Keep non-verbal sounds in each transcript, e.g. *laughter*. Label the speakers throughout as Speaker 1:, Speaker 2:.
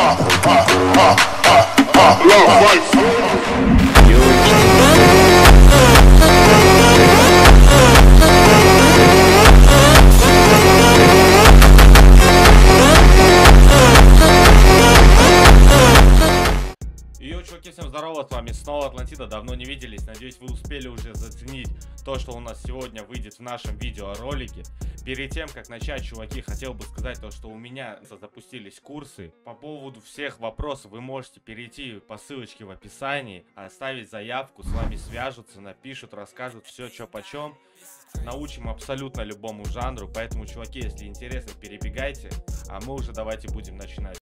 Speaker 1: Love, right? Атлантида, давно не виделись, надеюсь вы успели уже заценить то, что у нас сегодня выйдет в нашем видеоролике. Перед тем, как начать, чуваки, хотел бы сказать то, что у меня запустились курсы. По поводу всех вопросов вы можете перейти по ссылочке в описании, оставить заявку, с вами свяжутся, напишут, расскажут все, что почем. Научим абсолютно любому жанру, поэтому, чуваки, если интересно, перебегайте, а мы уже давайте будем начинать.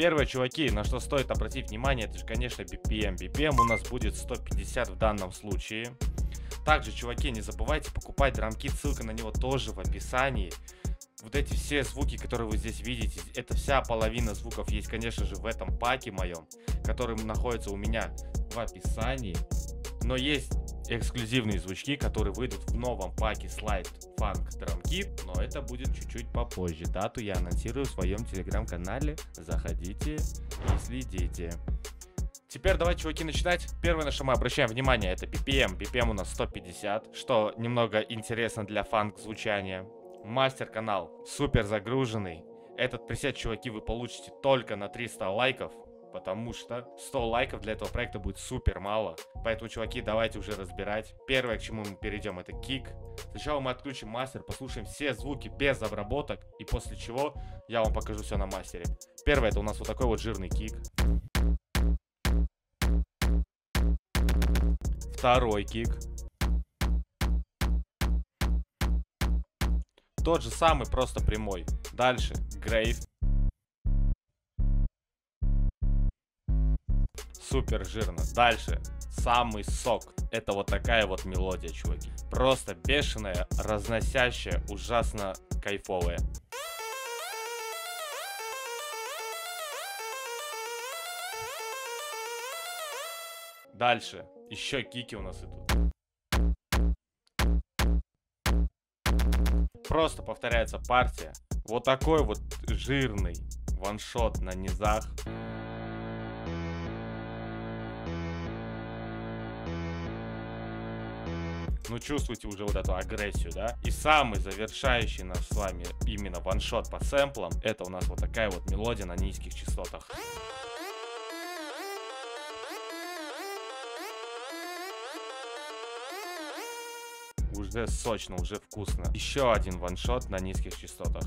Speaker 1: Первое, чуваки, на что стоит обратить внимание, это же, конечно, BPM. BPM у нас будет 150 в данном случае. Также, чуваки, не забывайте покупать драмкит, ссылка на него тоже в описании. Вот эти все звуки, которые вы здесь видите, это вся половина звуков есть, конечно же, в этом паке моем, который находится у меня в описании. Но есть эксклюзивные звучки, которые выйдут в новом паке Slide Funk Drum Kit, но это будет чуть-чуть попозже. Дату я анонсирую в своем телеграм-канале. Заходите и следите. Теперь давайте, чуваки, начинать. Первое, на что мы обращаем внимание, это BPM. BPM у нас 150, что немного интересно для фанк звучания. Мастер-канал супер загруженный. Этот пресет, чуваки, вы получите только на 300 лайков потому что 100 лайков для этого проекта будет супер мало. Поэтому, чуваки, давайте уже разбирать. Первое, к чему мы перейдем, это кик. Сначала мы отключим мастер, послушаем все звуки без обработок, и после чего я вам покажу все на мастере. Первое, это у нас вот такой вот жирный кик. Второй кик. Тот же самый, просто прямой. Дальше, грейв. Супер жирно. Дальше. Самый сок. Это вот такая вот мелодия, чуваки. Просто бешеная, разносящая, ужасно кайфовая. Дальше. Еще кики у нас идут. Просто повторяется партия. Вот такой вот жирный ваншот на низах. Ну чувствуете уже вот эту агрессию, да? И самый завершающий нас с вами именно ваншот по сэмплам, это у нас вот такая вот мелодия на низких частотах. Уже сочно, уже вкусно. Еще один ваншот на низких частотах.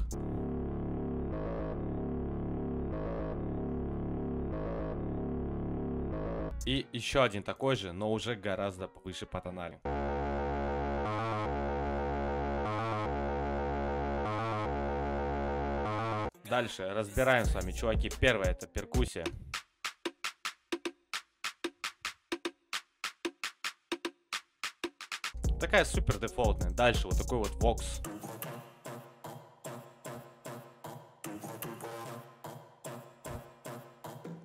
Speaker 1: И еще один такой же, но уже гораздо повыше по тоналю. Дальше разбираем с вами, чуваки. Первое это перкуссия. Такая супер дефолтная. Дальше вот такой вот вокс.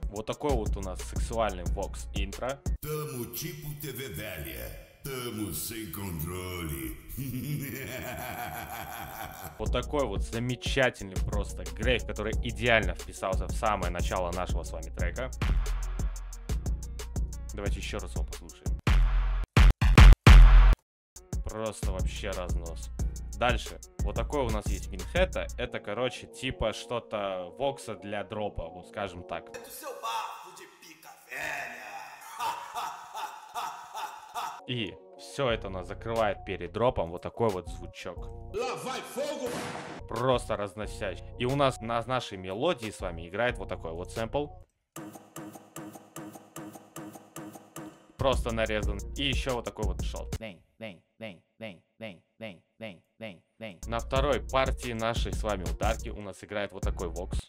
Speaker 1: Вот такой вот у нас сексуальный вокс интро.
Speaker 2: Tamo tipo TV velha. Tamo sem controle. *laughs*
Speaker 1: Вот такой вот замечательный просто грейв, который идеально вписался в самое начало нашего с вами трека. Давайте еще раз его послушаем. Просто вообще разнос. Дальше. Вот такой у нас есть Винхета. Это, короче, типа что-то вокса для дропа, вот скажем так. И все это у нас закрывает перед дропом вот такой вот звучок. Просто разносящий. И у нас на нашей мелодии с вами играет вот такой вот сэмпл. Просто нарезан. И еще вот такой вот шот. На второй партии нашей с вами ударки у нас играет вот такой вокс.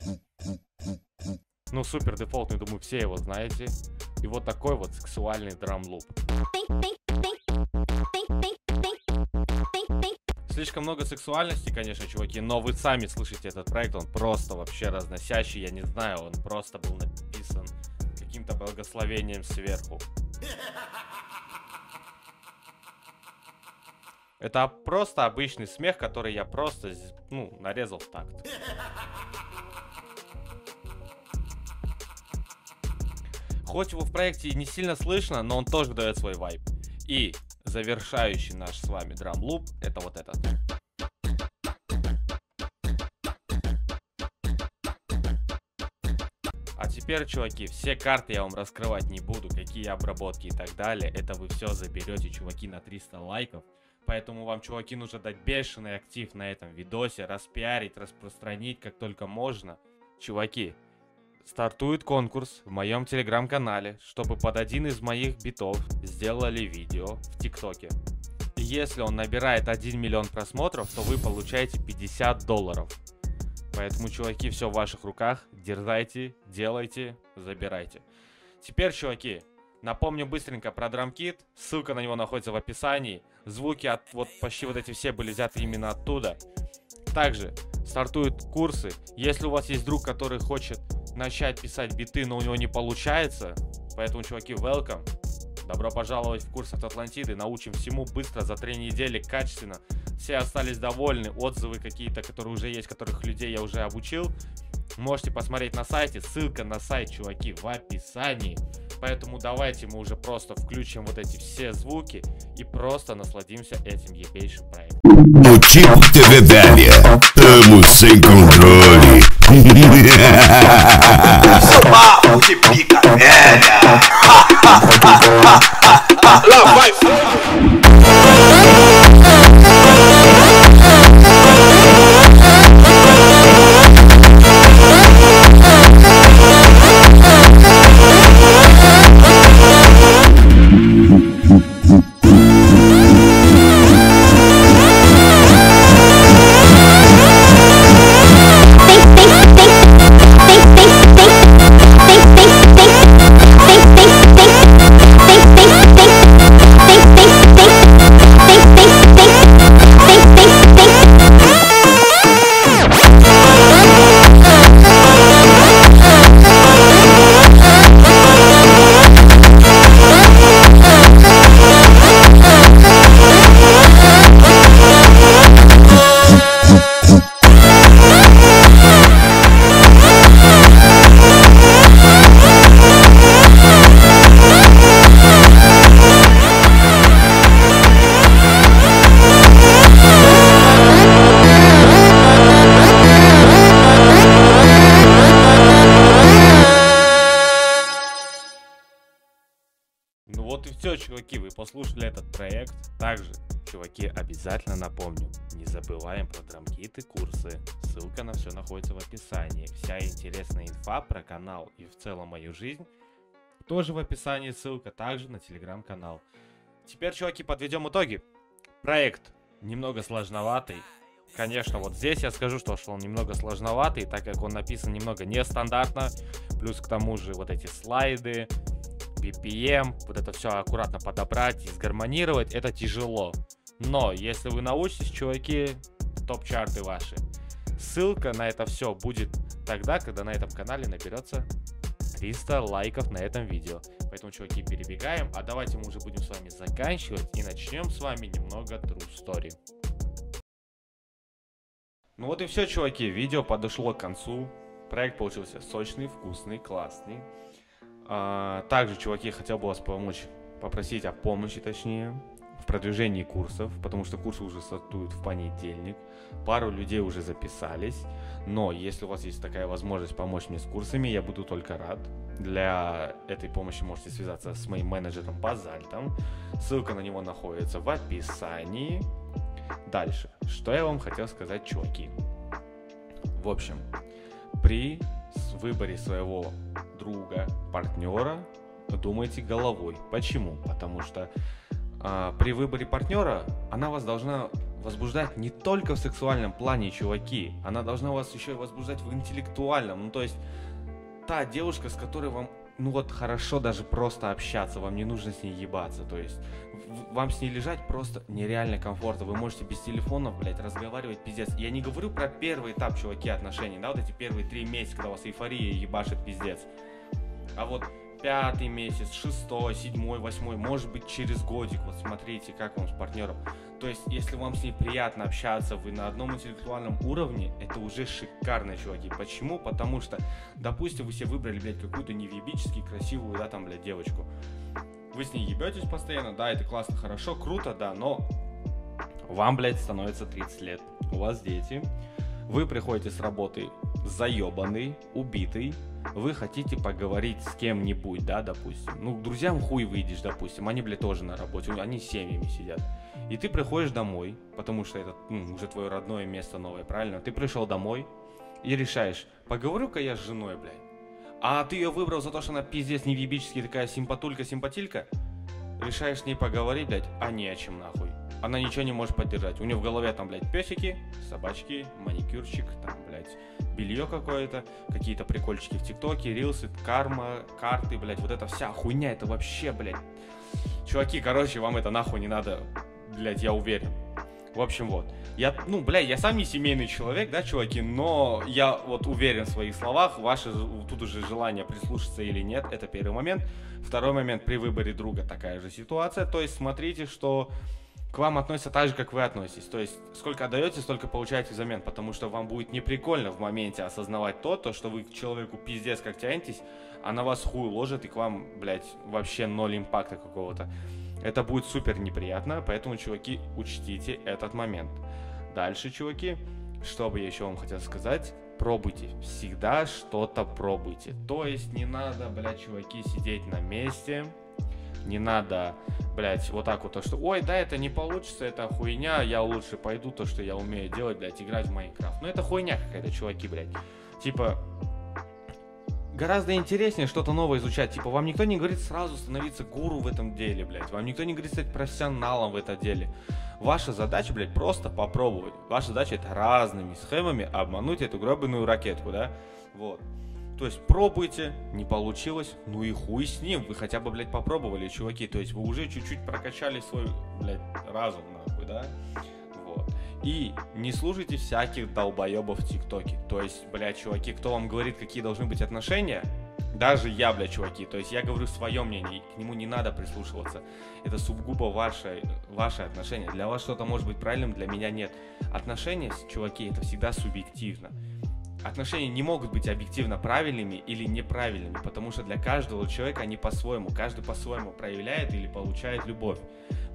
Speaker 1: Ну, супер дефолтный, думаю, все его знаете. И вот такой вот сексуальный драм-луп. Слишком много сексуальности, конечно, чуваки, но вы сами слышите этот проект, он просто вообще разносящий, я не знаю, он просто был написан каким-то благословением сверху. Это просто обычный смех, который я просто, ну, нарезал в такт. Хоть его в проекте и не сильно слышно, но он тоже дает свой вайб. И завершающий наш с вами драм-луп это вот этот. А теперь, чуваки, все карты я вам раскрывать не буду, какие обработки и так далее. Это вы все заберете, чуваки, на 300 лайков. Поэтому вам, чуваки, нужно дать бешеный актив на этом видосе, распиарить, распространить как только можно. Чуваки, стартует конкурс в моем телеграм-канале, чтобы под один из моих битов сделали видео в ТикТоке. Если он набирает 1 миллион просмотров, то вы получаете 50 долларов. Поэтому, чуваки, все в ваших руках. Дерзайте, делайте, забирайте. Теперь, чуваки, напомню быстренько про драмкит. Ссылка на него находится в описании. Звуки от вот почти вот эти все были взяты именно оттуда. Также стартуют курсы. Если у вас есть друг, который хочет начать писать биты, но у него не получается, поэтому, чуваки, welcome. Добро пожаловать в курс от Атлантиды. Научим всему быстро, за три недели, качественно. Все остались довольны. Отзывы какие-то, которые уже есть, которых людей я уже обучил. Можете посмотреть на сайте. Ссылка на сайт, чуваки, в описании. Поэтому давайте мы уже просто включим вот эти все звуки и просто насладимся этим ебейшим проектом.
Speaker 2: Controle.
Speaker 3: Papo de pica
Speaker 1: чуваки, вы послушали этот проект. Также, чуваки, обязательно напомню, не забываем про драмкиты, курсы. Ссылка на все находится в описании. Вся интересная инфа про канал и в целом мою жизнь тоже в описании ссылка, также на телеграм-канал. Теперь, чуваки, подведем итоги. Проект немного сложноватый. Конечно, вот здесь я скажу, что, что он немного сложноватый, так как он написан немного нестандартно. Плюс к тому же вот эти слайды, BPM, вот это все аккуратно подобрать и сгармонировать, это тяжело. Но если вы научитесь, чуваки, топ-чарты ваши. Ссылка на это все будет тогда, когда на этом канале наберется 300 лайков на этом видео. Поэтому, чуваки, перебегаем. А давайте мы уже будем с вами заканчивать и начнем с вами немного True Story. Ну вот и все, чуваки, видео подошло к концу. Проект получился сочный, вкусный, классный. А, также, чуваки, хотел бы вас помочь, попросить о помощи, точнее, в продвижении курсов, потому что курсы уже стартуют в понедельник. Пару людей уже записались, но если у вас есть такая возможность помочь мне с курсами, я буду только рад. Для этой помощи можете связаться с моим менеджером Базальтом. Ссылка на него находится в описании. Дальше. Что я вам хотел сказать, чуваки? В общем, при выборе своего друга, партнера, думайте головой. Почему? Потому что а, при выборе партнера она вас должна возбуждать не только в сексуальном плане, чуваки. Она должна вас еще и возбуждать в интеллектуальном. Ну, то есть, та девушка, с которой вам, ну вот, хорошо даже просто общаться, вам не нужно с ней ебаться. То есть, вам с ней лежать просто нереально комфортно. Вы можете без телефонов, блядь, разговаривать пиздец. Я не говорю про первый этап, чуваки, отношений, да, вот эти первые три месяца, когда у вас эйфория ебашит пиздец. А вот пятый месяц, шестой, седьмой, восьмой, может быть через годик. Вот смотрите, как вам с партнером. То есть, если вам с ней приятно общаться, вы на одном интеллектуальном уровне, это уже шикарно, чуваки. Почему? Потому что, допустим, вы себе выбрали, блядь, какую-то невъебически красивую, да, там, блядь, девочку. Вы с ней ебетесь постоянно, да, это классно, хорошо, круто, да, но вам, блядь, становится 30 лет, у вас дети, вы приходите с работы заебанный, убитый, вы хотите поговорить с кем-нибудь, да, допустим. Ну, к друзьям хуй выйдешь, допустим, они, блядь, тоже на работе, они с семьями сидят. И ты приходишь домой, потому что это ну, уже твое родное место новое, правильно? Ты пришел домой и решаешь, поговорю-ка я с женой, блядь. А ты ее выбрал за то, что она пиздец невъебически такая симпатулька-симпатилька? Решаешь с ней поговорить, блядь, а не о чем нахуй. Она ничего не может поддержать. У нее в голове там, блядь, песики, собачки, маникюрчик, там, блядь, белье какое-то, какие-то прикольчики в ТикТоке, рилсы, карма, карты, блядь, вот эта вся хуйня, это вообще, блядь. Чуваки, короче, вам это нахуй не надо, блядь, я уверен. В общем, вот. Я, ну, бля, я сам не семейный человек, да, чуваки, но я вот уверен в своих словах. Ваше тут уже желание прислушаться или нет, это первый момент. Второй момент, при выборе друга такая же ситуация. То есть смотрите, что к вам относятся так же, как вы относитесь. То есть, сколько отдаете, столько получаете взамен, потому что вам будет неприкольно в моменте осознавать то, то, что вы к человеку пиздец как тянетесь, а на вас хуй ложит, и к вам, блядь, вообще ноль импакта какого-то. Это будет супер неприятно, поэтому, чуваки, учтите этот момент. Дальше, чуваки, что бы я еще вам хотел сказать, пробуйте. Всегда что-то пробуйте. То есть не надо, блядь, чуваки, сидеть на месте, не надо, блядь, вот так вот, то, что, ой, да, это не получится, это хуйня, я лучше пойду то, что я умею делать, блядь, играть в Майнкрафт. Ну, это хуйня какая-то, чуваки, блядь. Типа, гораздо интереснее что-то новое изучать. Типа, вам никто не говорит сразу становиться гуру в этом деле, блядь. Вам никто не говорит стать профессионалом в этом деле. Ваша задача, блядь, просто попробовать. Ваша задача это разными схемами обмануть эту гробаную ракетку, да? Вот. То есть пробуйте, не получилось, ну и хуй с ним, вы хотя бы, блядь, попробовали, чуваки. То есть вы уже чуть-чуть прокачали свой, блядь, разум, нахуй, да? Вот. И не слушайте всяких долбоебов в ТикТоке. То есть, блядь, чуваки, кто вам говорит, какие должны быть отношения, даже я, блядь, чуваки, то есть я говорю свое мнение, к нему не надо прислушиваться. Это сугубо ваше, ваше отношение. Для вас что-то может быть правильным, для меня нет. Отношения, чуваки, это всегда субъективно отношения не могут быть объективно правильными или неправильными, потому что для каждого человека они по-своему, каждый по-своему проявляет или получает любовь.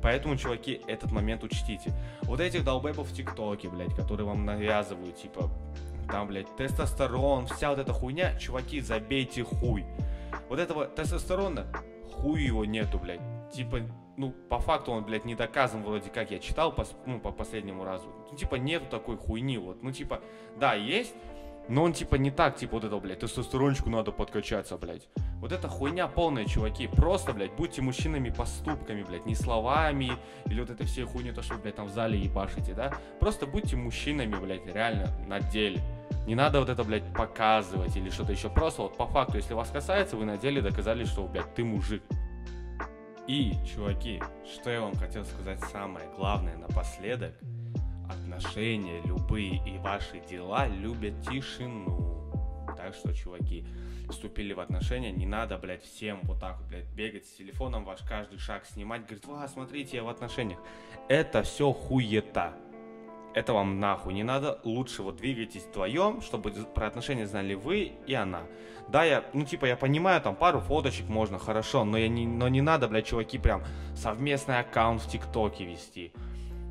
Speaker 1: Поэтому, чуваки, этот момент учтите. Вот этих долбэбов в ТикТоке, блядь, которые вам навязывают, типа, там, блядь, тестостерон, вся вот эта хуйня, чуваки, забейте хуй. Вот этого тестостерона, хуй его нету, блядь. Типа, ну, по факту он, блядь, не доказан, вроде как я читал, по, ну, по последнему разу. Ну, типа, нету такой хуйни, вот. Ну, типа, да, есть, но он типа не так, типа вот это, блядь, тестостерончику надо подкачаться, блядь. Вот это хуйня полная, чуваки. Просто, блядь, будьте мужчинами поступками, блядь, не словами, или вот этой всей хуйни, то, что, блядь, там в зале ебашите, да. Просто будьте мужчинами, блядь, реально, на деле. Не надо вот это, блядь, показывать или что-то еще. Просто вот по факту, если вас касается, вы на деле доказали, что, блядь, ты мужик. И, чуваки, что я вам хотел сказать самое главное напоследок – отношения любые и ваши дела любят тишину. Так что, чуваки, вступили в отношения, не надо, блядь, всем вот так вот, блядь, бегать с телефоном, ваш каждый шаг снимать, говорит, ва, смотрите, я в отношениях. Это все хуета. Это вам нахуй не надо, лучше вот двигайтесь вдвоем, чтобы про отношения знали вы и она. Да, я, ну типа я понимаю, там пару фоточек можно, хорошо, но я не, но не надо, блядь, чуваки, прям совместный аккаунт в ТикТоке вести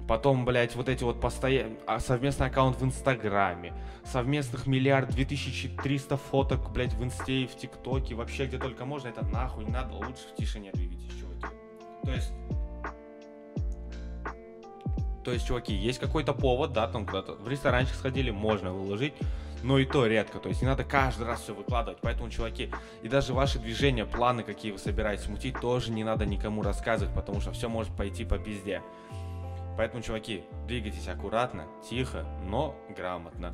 Speaker 1: Потом, блядь, вот эти вот постоянные... Совместный аккаунт в Инстаграме. Совместных миллиард 2300 фоток, блядь, в Инсте и в ТикТоке. Вообще, где только можно. Это нахуй не надо. Лучше в тишине двигайтесь, чуваки. То есть... То есть, чуваки, есть какой-то повод, да, там куда-то в ресторанчик сходили, можно выложить, но и то редко. То есть не надо каждый раз все выкладывать. Поэтому, чуваки, и даже ваши движения, планы, какие вы собираетесь мутить, тоже не надо никому рассказывать, потому что все может пойти по пизде. Поэтому, чуваки, двигайтесь аккуратно, тихо, но грамотно.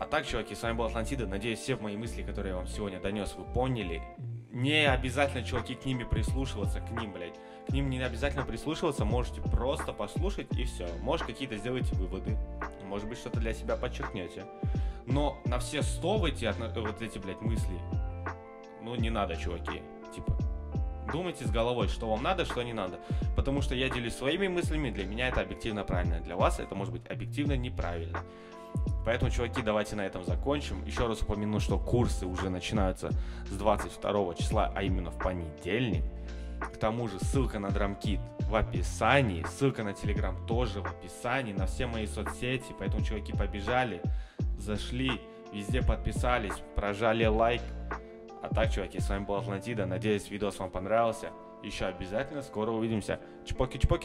Speaker 1: А так, чуваки, с вами был Атлантида. Надеюсь, все мои мысли, которые я вам сегодня донес, вы поняли. Не обязательно, чуваки, к ними прислушиваться, к ним, блядь. К ним не обязательно прислушиваться, можете просто послушать и все. Может, какие-то сделаете выводы. Может быть, что-то для себя подчеркнете. Но на все сто эти, вот эти, блядь, мысли, ну, не надо, чуваки. типа. Думайте с головой, что вам надо, что не надо. Потому что я делюсь своими мыслями, для меня это объективно правильно. Для вас это может быть объективно неправильно. Поэтому, чуваки, давайте на этом закончим. Еще раз упомяну, что курсы уже начинаются с 22 числа, а именно в понедельник. К тому же ссылка на драмкит в описании, ссылка на телеграм тоже в описании, на все мои соцсети. Поэтому, чуваки, побежали, зашли, везде подписались, прожали лайк. А так, чуваки, с вами был Атлантида. Надеюсь, видос вам понравился. Еще обязательно скоро увидимся. Чпоки-чпоки.